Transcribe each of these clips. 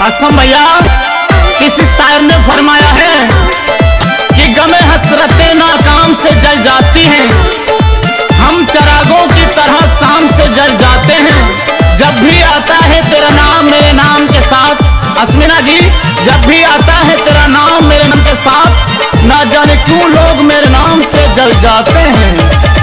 असम भैया किसी शायर ने फरमाया है कि गमे हसरतें नाकाम से जल जाती हैं। हम चरागों की तरह शाम से जल जाते हैं। जब भी आता है तेरा नाम मेरे नाम के साथ। अस्मिना जी, जब भी आता है तेरा नाम मेरे नाम के साथ। ना जाने क्यों लोग मेरे नाम से जल जाते हैं।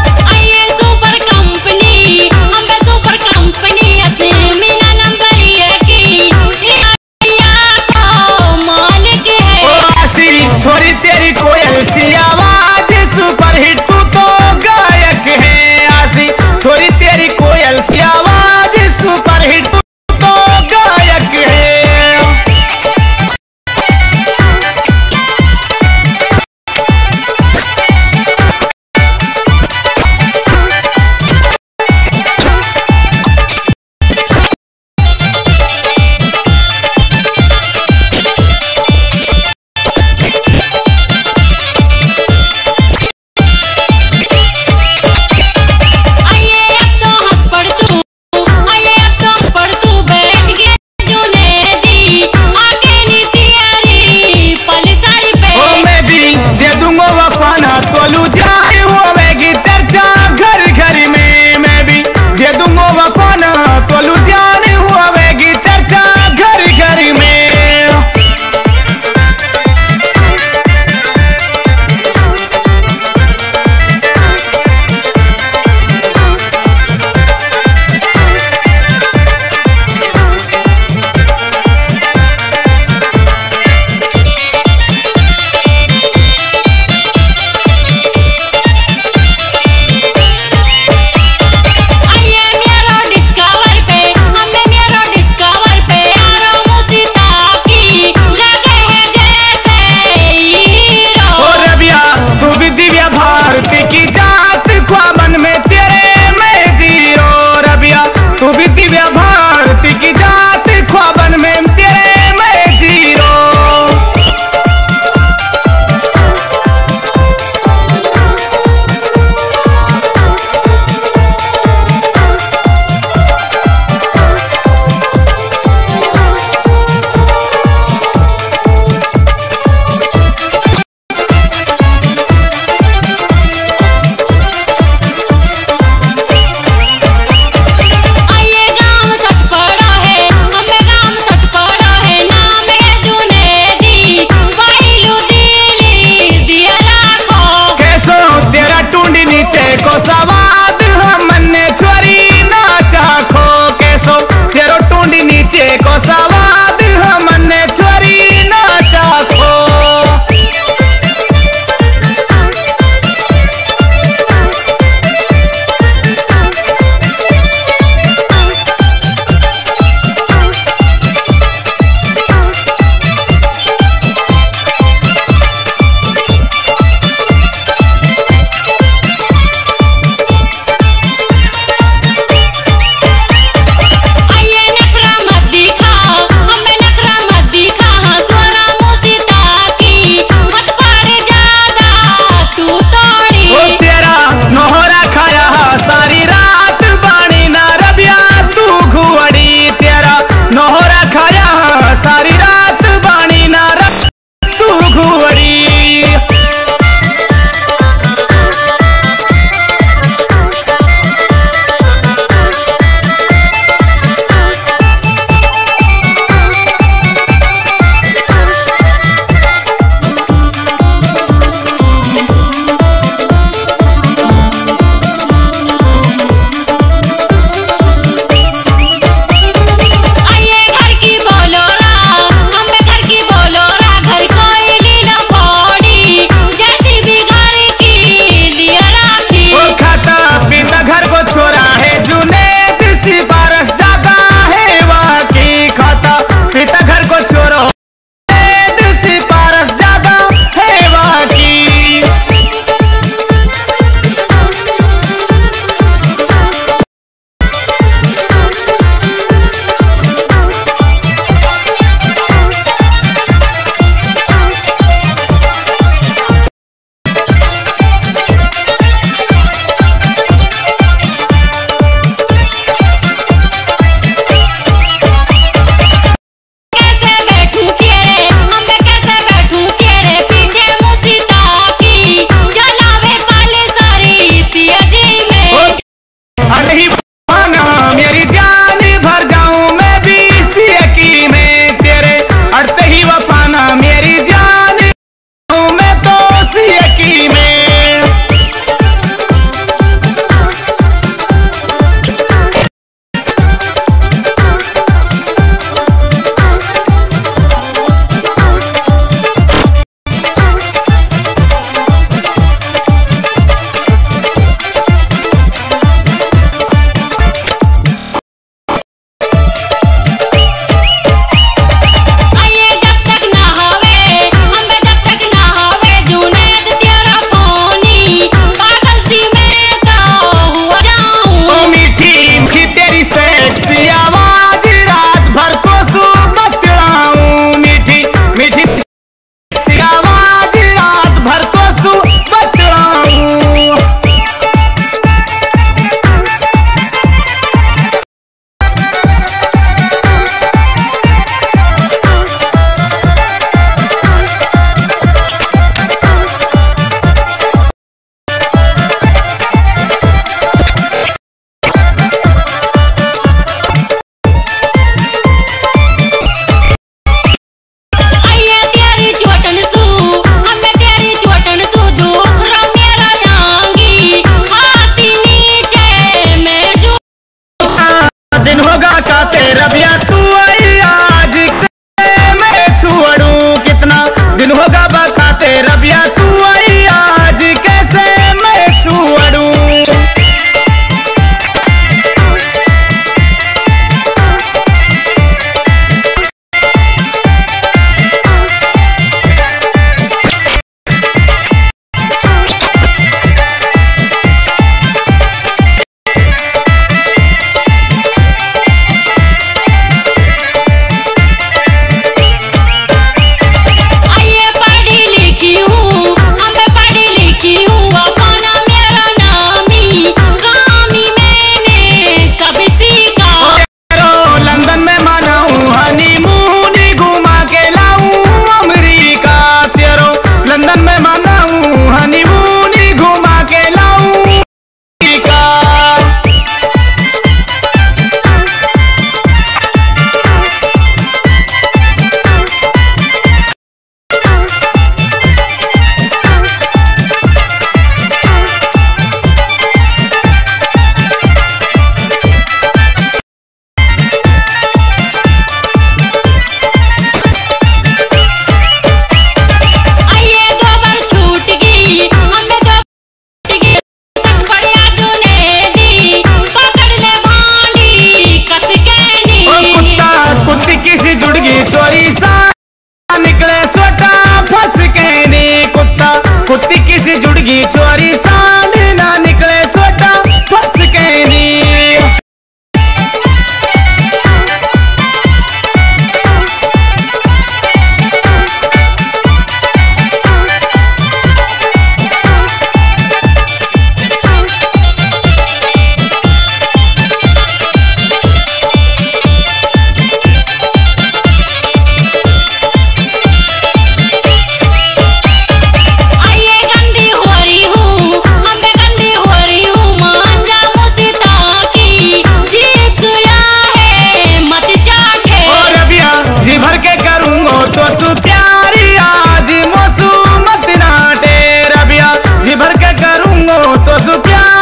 के तो प्यारी